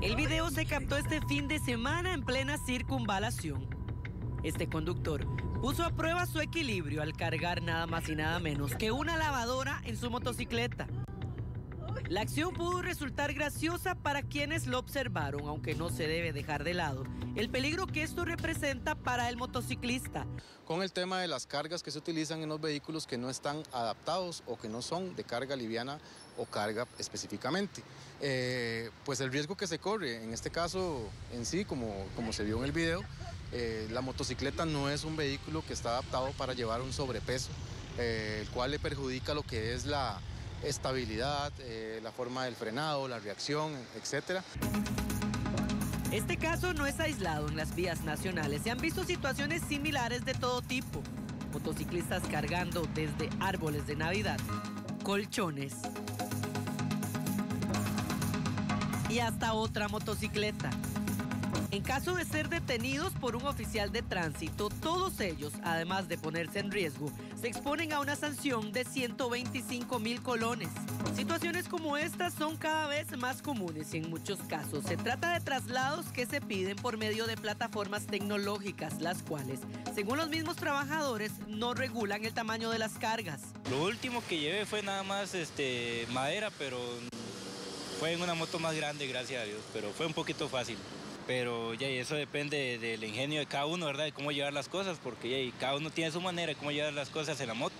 El video se captó este fin de semana en plena circunvalación. Este conductor puso a prueba su equilibrio al cargar nada más y nada menos que una lavadora en su motocicleta. La acción pudo resultar graciosa para quienes lo observaron, aunque no se debe dejar de lado el peligro que esto representa para el motociclista. Con el tema de las cargas que se utilizan en los vehículos que no están adaptados o que no son de carga liviana o carga específicamente. Eh, pues el riesgo que se corre, en este caso en sí, como, como se vio en el video, eh, la motocicleta no es un vehículo que está adaptado para llevar un sobrepeso, eh, el cual le perjudica lo que es la estabilidad, la forma del frenado, la reacción, etc. Este caso no es aislado en las vías nacionales. Se han visto situaciones similares de todo tipo. Motociclistas cargando desde árboles de Navidad, colchones y hasta otra motocicleta. En caso de ser detenidos por un oficial de tránsito, todos ellos, además de ponerse en riesgo, se exponen a una sanción de 125 mil colones. Situaciones como estas son cada vez más comunes y en muchos casos se trata de traslados que se piden por medio de plataformas tecnológicas, las cuales, según los mismos trabajadores, no regulan el tamaño de las cargas. Lo último que llevé fue nada más este, madera, pero fue en una moto más grande, gracias a Dios, pero fue un poquito fácil. Pero ya eso depende del ingenio de cada uno, ¿verdad? De cómo llevar las cosas, porque ya, cada uno tiene su manera de cómo llevar las cosas en la moto.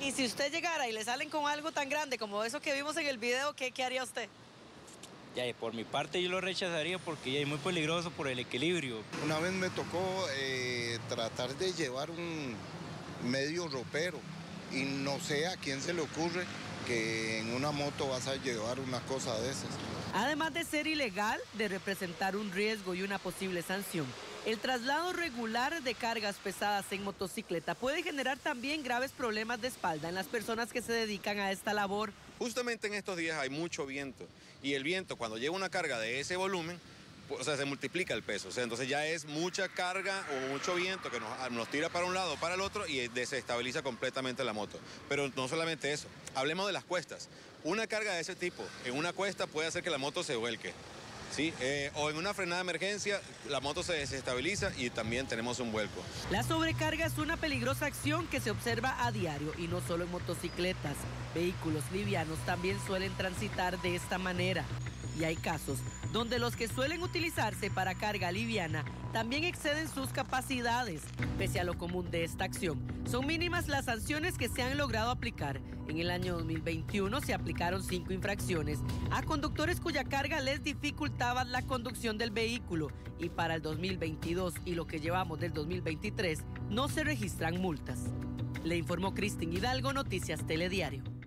Y si usted llegara y le salen con algo tan grande como eso que vimos en el video, ¿qué, qué haría usted? Ya, por mi parte yo lo rechazaría porque ya es muy peligroso por el equilibrio. Una vez me tocó eh, tratar de llevar un medio ropero y no sé a quién se le ocurre que en una moto vas a llevar una cosa de esas. Además de ser ilegal, de representar un riesgo y una posible sanción, el traslado regular de cargas pesadas en motocicleta puede generar también graves problemas de espalda en las personas que se dedican a esta labor. Justamente en estos días hay mucho viento y el viento cuando lleva una carga de ese volumen o sea, se multiplica el peso. O sea, entonces ya es mucha carga o mucho viento que nos, nos tira para un lado o para el otro y desestabiliza completamente la moto. Pero no solamente eso, hablemos de las cuestas. Una carga de ese tipo en una cuesta puede hacer que la moto se vuelque. ¿sí? Eh, o en una frenada de emergencia, la moto se desestabiliza y también tenemos un vuelco. La sobrecarga es una peligrosa acción que se observa a diario y no solo en motocicletas. Vehículos livianos también suelen transitar de esta manera. Y hay casos donde los que suelen utilizarse para carga liviana también exceden sus capacidades. Pese a lo común de esta acción, son mínimas las sanciones que se han logrado aplicar. En el año 2021 se aplicaron cinco infracciones a conductores cuya carga les dificultaba la conducción del vehículo y para el 2022 y lo que llevamos del 2023 no se registran multas. Le informó Cristín Hidalgo, Noticias Telediario.